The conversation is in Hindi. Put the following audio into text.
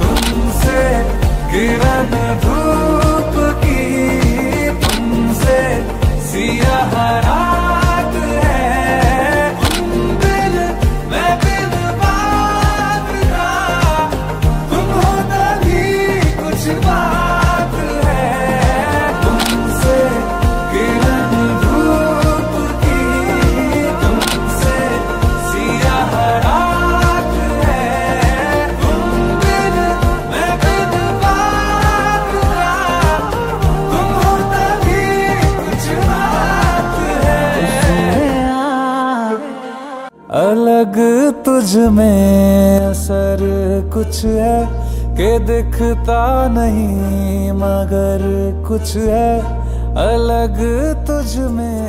तुमसे किरण धूप की तुमसे सिया रात अलग तुझ में असर कुछ है के दिखता नहीं, मगर कुछ है अलग तुझ में